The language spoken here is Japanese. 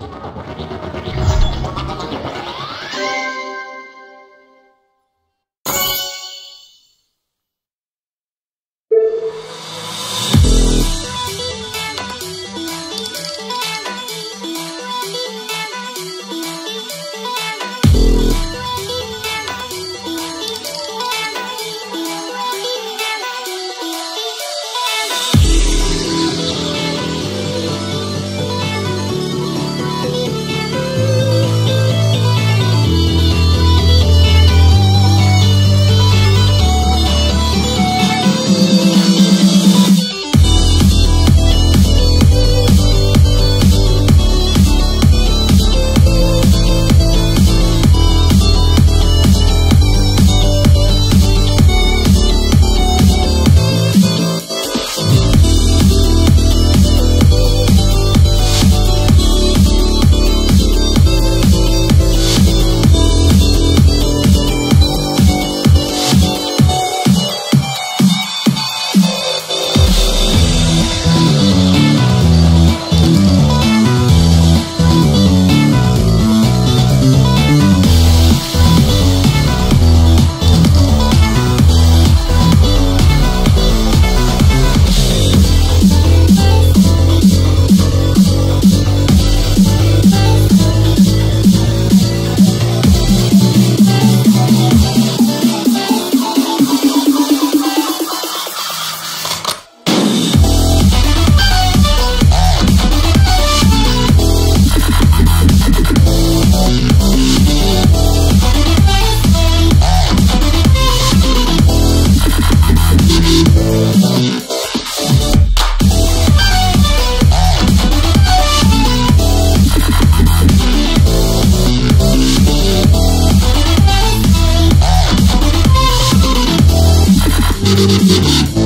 いただきます。Thank you.